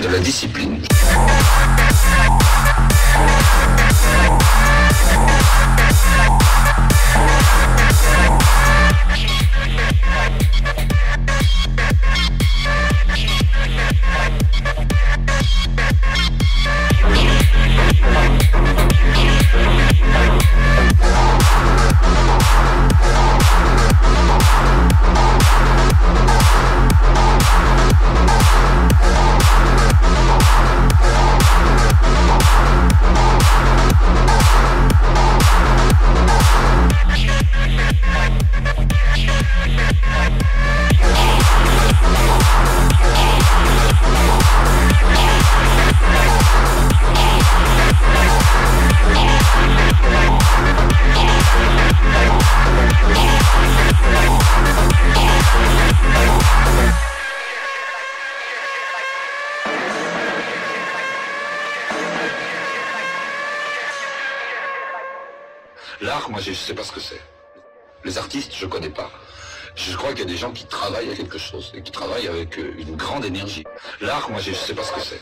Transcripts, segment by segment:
de la discipline. je sais pas ce que c'est. Les artistes, je connais pas. Je crois qu'il y a des gens qui travaillent à quelque chose et qui travaillent avec euh, une grande énergie. L'art, moi, je sais pas ce que c'est.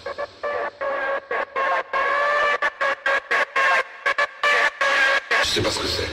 Je sais pas ce que c'est.